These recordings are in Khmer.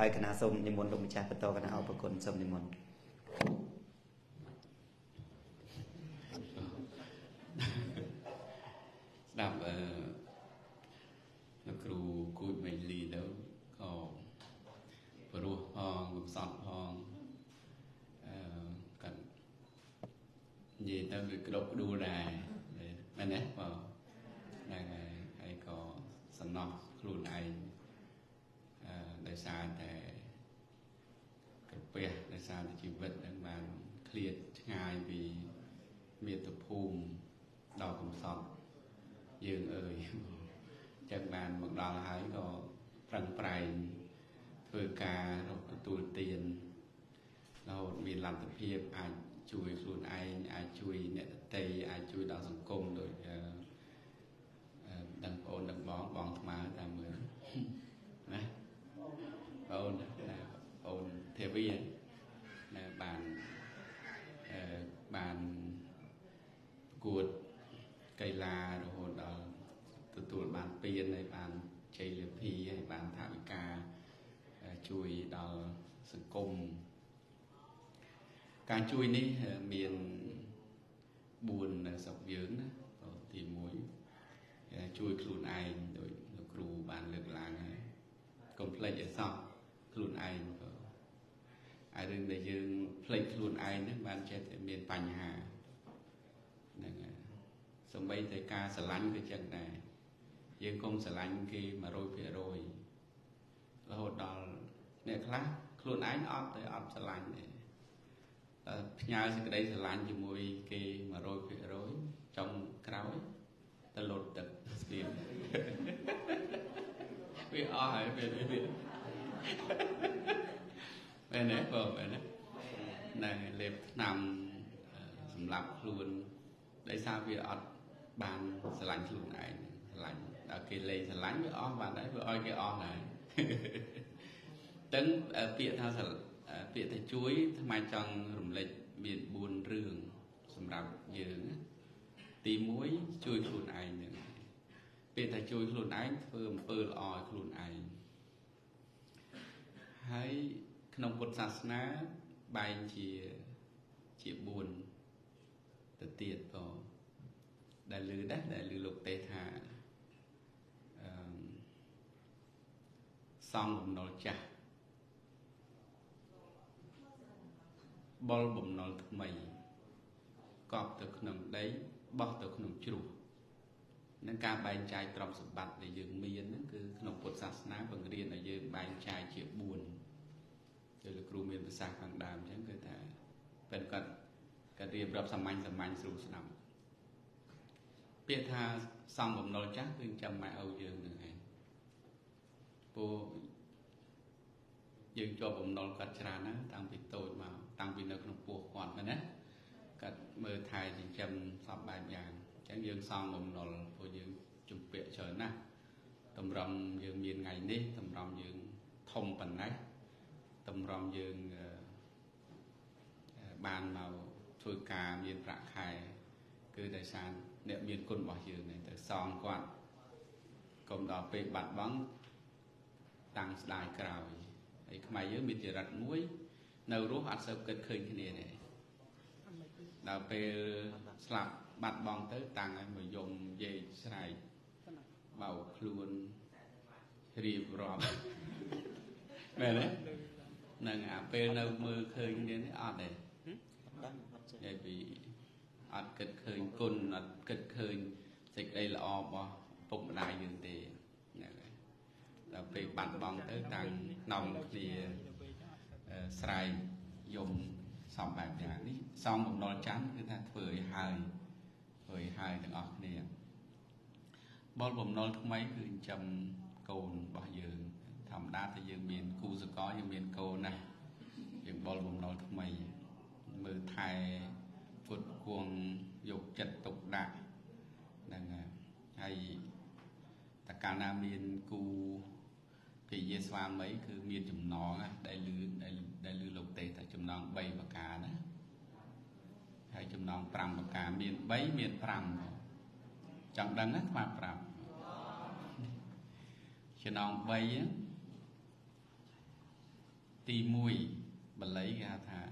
ហើយគណៈសូមនិមន្តលោកម្ចាស់បន្តគណៈអរគុណសូមនិមន្តស្ដាប់អឺលោកគ្រូគូចមេលីទៅក៏ព្រោះផងកំសត់ផងអឺគាត់និយាយទៅដូចក្តុកក្ដួលដែរមែនទេបងហ្នឹងហើយហើយក៏សំណោះខ្លួនឯងអឺ ដោយសារតែក្រពះដោយសារតែជីវិតនឹងបានឃ្លាតឆ្ងាយពីមាតុភូមិដល់កំសត់យើងអើយចឹងបានមកដល់ហើយក៏ប្រឹងប្រែងធ្វើការរកទទួលទានរហូតមានលទ្ធភាពអាចជួយខ្លួនឯងអាចជួយអ្នកដទៃអាចជួយដល់សង្គមដោយដឹងបងដឹងបងបងថ្មើតាមមើលណាបង បងធាវីណាបានបានប្រកួតកីឡារហូតដល់ទទួលបានពានហើយបានជ័យលាភីហើយបានថាវិការជួយដល់សង្គមការជួយនេះមាន4នៅស្រុកយើងណាទី1ជួយខ្លួនឯងដោយលោកគ្រូបានលើកឡើងហើយកុំភ្លេចឲ្យសោះខ្លួនឯងក៏ ហើយរឿងដែលយើងភ្លេចខ្លួនឯងហ្នឹងបានចេះតែមានបញ្ហាហ្នឹងហើយសំបីតែការស្រឡាញ់ក៏ចឹងដែរយើងកុំស្រឡាញ់គេ100%រហូតដល់អ្នកខ្លះខ្លួនឯងអត់ទៅអត់ស្រឡាញ់ទេតែផ្ញើសេចក្តីស្រឡាញ់ជាមួយគេ100%ចុងក្រោយទៅលុតទឹកស្ទៀនវាអស់ហើយពេលវា មែនទេបងមែនទេណែលេបថ្នាំសម្រាប់ខ្លួនដោយសារវាអត់បានស្រឡាញ់ខ្លួនឯងស្រឡាញ់ដល់គេលេងស្រឡាញ់វាអស់បានដែរវាឲ្យគេអស់ដែរទាំងពាក្យថាពាក្យថាជួយថ្មចង់រំលេចមាន4រឿងសម្រាប់យើងទី1ជួយខ្លួនឯងនឹងពាក្យថាជួយខ្លួនឯងធ្វើអំពើល្អឲ្យខ្លួនឯងហើយ ក្នុងពុទ្ធសាសនាបែងជាជា4ទៅទៀតក៏ដែលលឺដែរដែលលឺលោកទេថាអឺសំបំណុលចាស់បលបំណុលថ្មីកប់ទៅក្នុងដីបោះទៅក្នុងជ្រោះនឹងការបែងចែកទ្រព្យសម្បត្តិដែលយើងមានហ្នឹងគឺក្នុងពុទ្ធសាសនាបង្រៀនឲ្យយើងបែងចែកជា4 គឺលោកគ្រូមានប្រសាសន៍ខាងដើមអញ្ចឹងគឺថាពេលគាត់គាត់រៀបរាប់សាមញ្ញសាមញ្ញស្រួលស្ដាប់ពាក្យថាសំបំណុលចាស់គឺចាំម៉ែឪយើងនឹងឯងពូយើងជាប់បំណុលគាត់ច្រើនណាស់តាំងពីតូចមកតាំងពីនៅក្នុងពោះគាត់មែនណាគាត់មើលថែចិញ្ចឹមសពបែបយ៉ាងអញ្ចឹងយើងសងបំណុលព្រោះយើងជំពាក់ច្រើនណាស់តម្រំយើងមានថ្ងៃនេះតម្រំយើងធំប៉ុណ្ណេះ តម្រំយើងបានមកធ្វើការមានប្រាក់ខែគឺដោយសារអ្នកមានគុណរបស់យើងនេះទៅសងគាត់កុំដល់ពេលបាត់បង់តាំងស្ដាយក្រោយហើយខ្មែរយើងមានចរិតមួយ នៅរស់អត់សូវគិតឃើញគ្នាទេដល់ពេលស្លាប់បាត់បង់ទៅតាំងឲ្យមកយំយាយស្រែកបោកខ្លួនរៀបរាប់មែនទេ នឹងអាពេលនៅមើលឃើញគ្នានេះអត់ទេនិយាយពីអត់គិតឃើញគុណអត់គិតឃើញសេចក្តីល្អរបស់ពុកម្ដាយយើងទេហ្នឹងហើយដល់ពេលបាត់បង់ទៅតាំងនំគ្នាស្រែកយំសំបែបយ៉ាងនេះសំបំណុលច័ន្ទគឺថាធ្វើឲ្យហើយធ្វើឲ្យហើយទាំងអស់គ្នាបលបំណុលថ្មីគឺចិញ្ចឹមកូនរបស់យើងធ ម្មតាតែយើងមានគូសកលយើងមានកូនណាយើងបលបំណុលថ្មីមើលថែពុតគួងយកចិត្តទុកដាក់ហ្នឹងហើយតកាលណាមានគូភិយាស្វាមីគឺមានចំណងដែលលឺដែលលឺលោកទេថាចំណង3ប្រការណាហើយចំណង5ប្រការមាន3មាន5ចង់ដឹងណាស្មាប្រាប់ចំណង3 ទី1បល័យគេហៅថា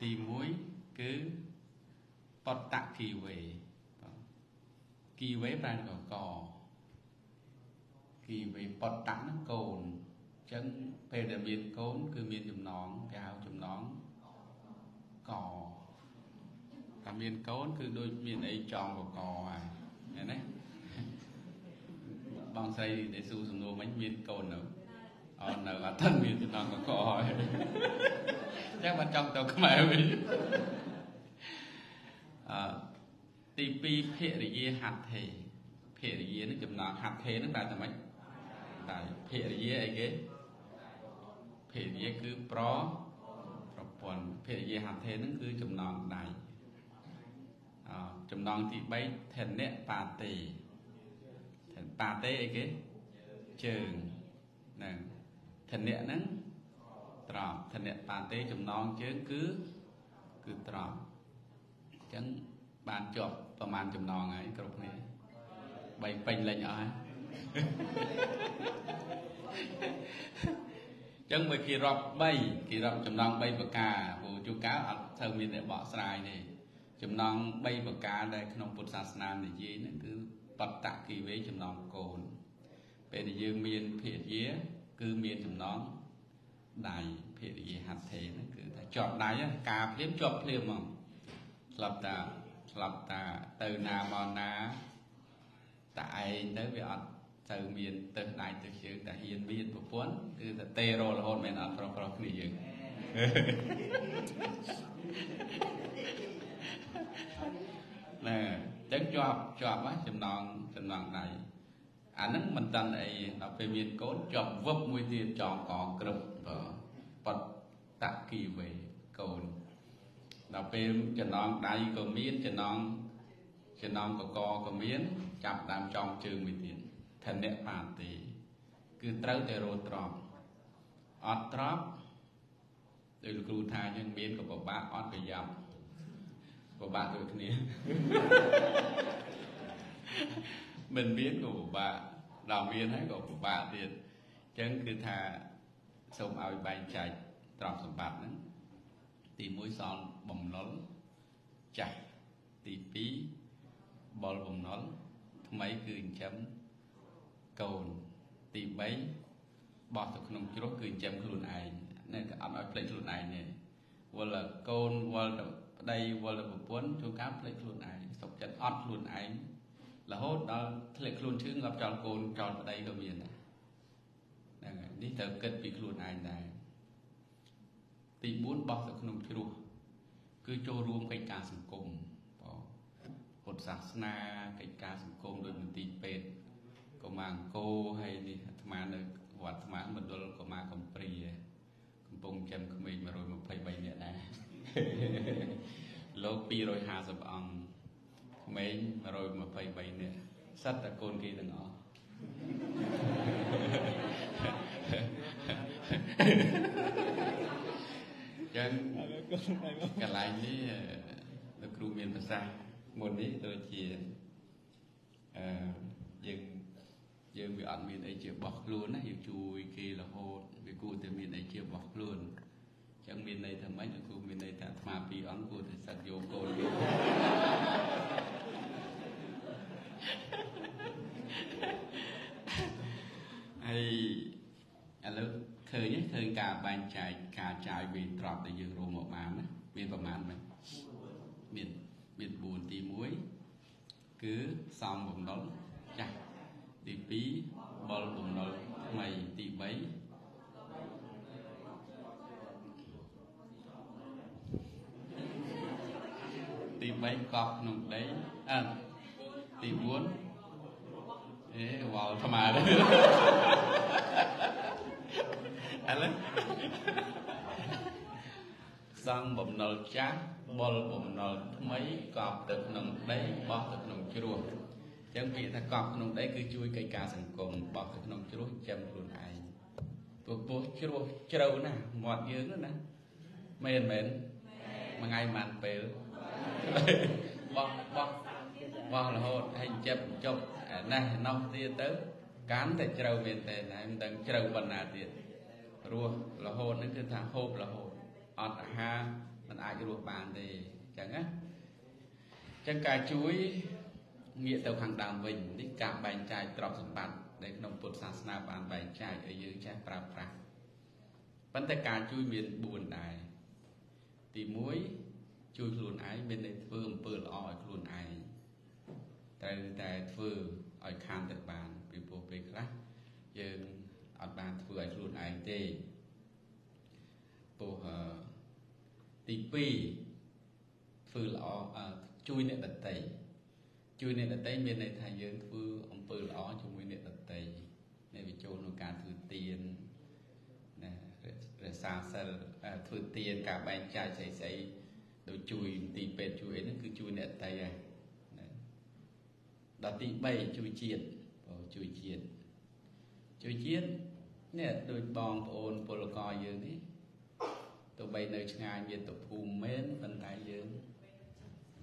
ទី1គឺបតគីវេគីវេប្រែកកគីវេបតតហ្នឹងកូនអញ្ចឹងពេលដែលមានកូន គឺមានចំណងគេហៅចំណងកតែមានកូន គឺដូចមានអីចងកកហើយឃើញទេ បងស្រីដែលស៊ូសំណួរមិញមានកូននៅអត់នៅអត់ទាន់មានចំណងកកហើយចឹងបាត់ចង់ទៅខ្មែរវិញអឺទី2ភរិយាហត្ថេភរិយានឹងចំណងហត្ថេនឹងតែតែម៉េចតែភរិយាអីគេភរិយាគឺប្រប្រពន្ធភរិយាហត្ថេនឹងគឺចំណងដៃអចំណងទី3ធនៈបាតេ ធនបាតេអីគេជើងហ្នឹងធនៈហ្នឹងត្រប់ធនៈបាតេចំណងជើងគឺគឺត្រប់អញ្ចឹងបានជាប់ប្រហែលចំណងហើយគ្រប់គ្នាបីពេញលេញអស់ហើយចឹងបើគេរាប់3គេរាប់ចំណង3ប្រការព្រោះជួនកាលអត់ត្រូវមានអ្នកបកស្រាយទេចំណង3ប្រការដែលក្នុងពុទ្ធសាសនានិយាយហ្នឹងគឺ បតគិវេចំណងកូន ពេលដែលយើងមានភរិយា គឺមានចំណងដៃភរិយាហត្ថេហ្នឹងគឺថាជាប់ដៃការភ្លាមជាប់ភ្លាមហ្មងស្លាប់តាស្លាប់តាទៅណាមកណាតែឯងទៅវាអត់ទៅមានទៅដៃទៅជើងតែហ៊ានមានប្រពន្ធគឺតែទេររហូតមិនអត់ប្រុសប្រុសគ្នាយើងណែ អញ្ចឹងជាប់ជាប់ចំណងចំណងដៃអាហ្នឹងមិនតាន់អីដល់ពេលមានកូនជាប់វឹបមួយទៀតចងកក្រឹបបតតគីវេកូនដល់ពេលចំណងដៃក៏មានចំណងចំណងកកក៏មានចាប់ដើមចងជើងមួយទៀតធនៈបាទេ គឺត្រូវតែរត់ត្រប់អត់ត្រប់ដោយលោកគ្រូថាយើងមានក៏ពិបាកអត់ប្រយ័ត្ន ពិបាកដូចគ្នាមិនមានក៏ពិបាកដល់មានហើយក៏ពិបាកទៀតអញ្ចឹងគឺថាសូមឲ្យបែងចែកទ្រព្យសម្បត្តិហ្នឹងទី1សល់បំណុលចាស់ទី2បលបំណុលថ្មីគឺចិញ្ចឹមកូនទី3បោះទៅក្នុងជ្រោះគឺចិញ្ចឹមខ្លួនឯងនេះក៏អត់ឲ្យភ្លេចខ្លួនឯងទេវល់កូនវល់ទៅ ប្តីវល់ទៅប្រពន្ធជួនកាលភ្លេចខ្លួនឯងសុខចិត្តអត់ខ្លួនឯងរហូតដល់ធ្លាក់ខ្លួនឈឺងាប់ចោលកូនចោលប្តីក៏មានដែរហ្នឹងហើយនេះត្រូវគិតពីខ្លួនឯងដែរទី4បោះទៅក្នុងជ្រោះគឺចូលរួមកិច្ចការសង្គមបងពុទ្ធសាសនាកិច្ចការសង្គមដោយមន្ទីរពេទ្យកុមារអង្គរហើយនេះអាត្មានៅវត្តអាត្មាមណ្ឌលកុមារកំព្រាកំពុងចាំក្មេង123នាក់ដែរ លោក250អង្គក្មេង123នាក់សិតតែកូនគេទាំងអស់ចឹងកន្លែងនេះលោកគ្រូមានប្រសាសន៍មុននេះដូចជាអឺយើងយើងវាអត់មានអីជាបោះខ្លួនណាយើងជួយគេរហូតវាគួរតែមានអីជាបោះខ្លួន ចឹងមានន័យថាម៉េចលោកគ្រូមានន័យថាអាត្មាពីរអង្គគួរតែសឹកយកកូនគេហើយឥឡូវឃើញឃើញការបែងចែកការចាយវេនទ្រព្យដែលយើងរួមមកបានណាមានប្រមាណមិនមានមាន4ទី1គឺសំបំណុលចាស់ទី2បលបំណុលថ្មីទី3ទី 3កប់ក្នុងដីអើទី4អេវល់ថ្មឥឡូវសង់បំណុលចាស់បុលបំណុលថ្មីកប់ទៅក្នុងដីបោះទៅក្នុងជ្រោះអញ្ចឹងពាក្យថាកប់ក្នុងដីគឺជួយកិច្ចការសង្គមបោះទៅក្នុងជ្រោះចាំខ្លួនឯងព្រោះពោះជ្រោះជ្រៅណាស់មាត់យើងណាមែនមែនមួយថ្ងៃមិនពេល បោះបោះហ៎បោះរហូតហើយចិត្តចប់ណេះណោះទៀតទៅកាន់តែជ្រៅមែនតើតែមិនដឹងជ្រៅប៉ុណ្ណាទៀតរស់រហូតនឹងគឺថាហូបរហូតអត់អាហារមិនអាចរស់បានទេអញ្ចឹងណាអញ្ចឹងការជួយងាកទៅខាងដើមវិញនេះការបែងចែកទ្រព្យសម្បត្តិដែលក្នុងពុទ្ធសាសនាបានបែងចែកឲ្យយើងចេះប្រើប្រាស់ប៉ុន្តែការជួយមាន4ដែរទី1 ជួយខ្លួនឯងមានន័យធ្វើអំពើល្អឲ្យខ្លួនឯងត្រូវតែធ្វើឲ្យខានទៅបានពីព្រោះពេលខ្លះយើងអត់បានធ្វើឲ្យខ្លួនឯងទេពោះទី2ធ្វើល្អជួយអ្នកដតីជួយអ្នកដតីមានន័យថាយើងធ្វើអំពើល្អជាមួយអ្នកដតីនេះវាចូលក្នុងការធ្វើទានណារក្សាសិលធ្វើទានការបែងចែកស្អីស្អី ដូចជួយទីពេទ្យជួយអីហ្នឹងគឺជួយអ្នកដតីហើយដល់ទី3ជួយជាតិបើជួយជាតិជួយជាតិនេះដូចបងប្អូនពលករយើងនេះទោះបីនៅឆ្ងាយមានតភូមិមែនប៉ុន្តែយើង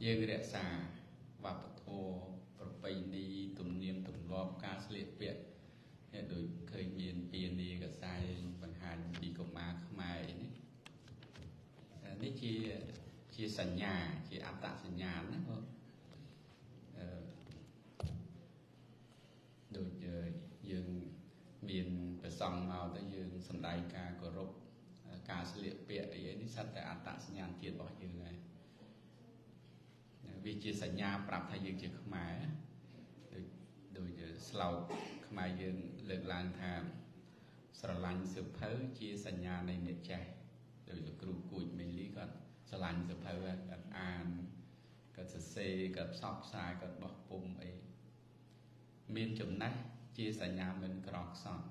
យើងរក្សាវប្បធម៌ប្រពៃណីទំនៀមទម្លាប់ការស្លៀកពាក់នេះដូចឃើញមានពានីកសែងបង្ហាញពីកុមារខ្មែរនេះនេះជា ជាសញ្ញាជាអត្តសញ្ញាណណាបងអឺដូចយើងមានប្រសង់មកទៅយើងសំដែងការគោរពការស្លៀកពាក់អីនេះសិតតែអត្តសញ្ញាណជាតិរបស់យើងហើយវាជាសញ្ញាប្រាប់ថាយើងជាខ្មែរដូចដូចស្លោកខ្មែរយើងលើកឡើងថាស្រឡាញ់សិភៅជាសញ្ញានៃអ្នកចេះដោយលោកគ្រូគួចមេលីគាត់ ស្រឡាញ់សិភៅគាត់អានគាត់សរសេរគាត់ផ្សព្វផ្សាយគាត់បោះពុំអីមានចំណេះជាសញ្ញាមិនក្រខ្សត់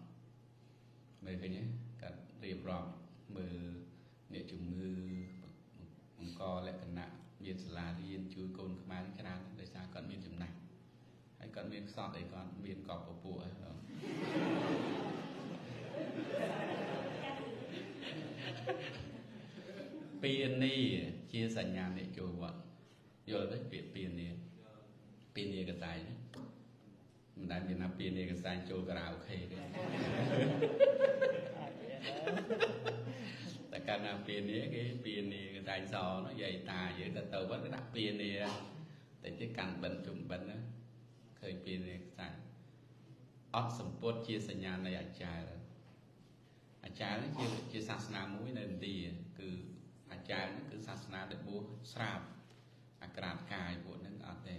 មើលឃើញទេគាត់រៀបរាប់មើលអ្នកជំងឺបង្កលក្ខណៈមានសាលារៀនជួយកូនខ្មែរច្រើនដោយសារគាត់មានចំណាស់ហើយគាត់មានខ្សត់អីគាត់មានកប់ពពួកហ្នឹង ពីនីជាសញ្ញាអ្នកចូលវត្តយល់ទេពាក្យពីនីពីនីកសាយមិនដែលមានណាពីនីកសាយចូលការ៉ាអូខេទេតែកាលណាពីនីគេពីនីកសាយសនោះយាយតាយើងទៅទៅវត្តដាក់ពីនីតែទីកាន់បិណ្ឌជុំបិណ្ឌណាឃើញពីនីកសាយអត់សម្ពុតជាសញ្ញានៃអាចារ្យអាចារ្យនេះជាជាសាសនាមួយនៅឥណ្ឌាគឺអា ចារ្យនេះគឺសាសនាដែលបួសស្រាបអាក្រាតកាយពួកហ្នឹងអត់ទេ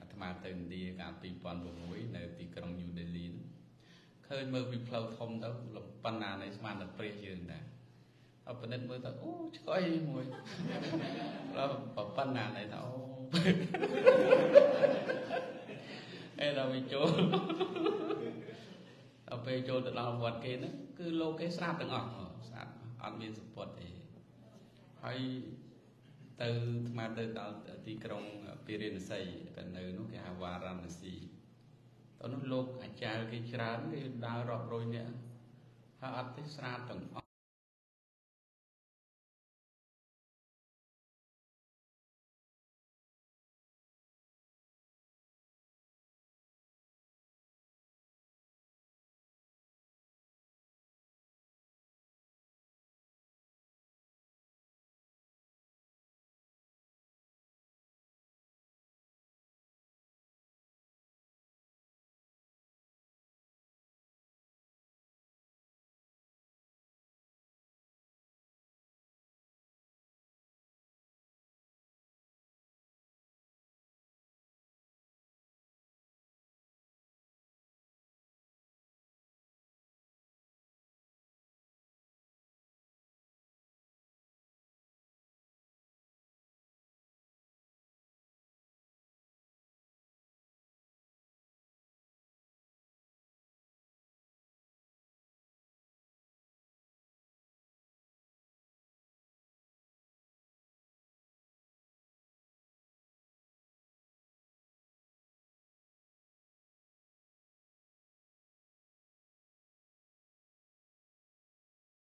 អាត្មាទៅឥណ្ឌាកាល2006នៅទីក្រុងញូដេលីឃើញមើលពីផ្លូវធំទៅប៉ុណ្ណានៃស្មានតែព្រះយើងដែរអបនិតមើលទៅអូឆ្កុយមួយដល់ប៉ុណ្ណានៃថាអូអេដល់វាចូលដល់ពេលចូលទៅដល់វត្តគេហ្នឹងគឺលោកគេស្រាប់ទាំងអស់ស្រាប់អត់មានសម្ពត់ទេ ហើយទៅថ្មទៅដល់ទីក្រុងពីរិណសីទៅនៅនោះគេហៅវ៉ារណស៊ីទៅនោះលោកអាចារ្យគេច្រើនគេដើររាប់រយនាក់ហើយអត់ទេស្រាបទាំងអ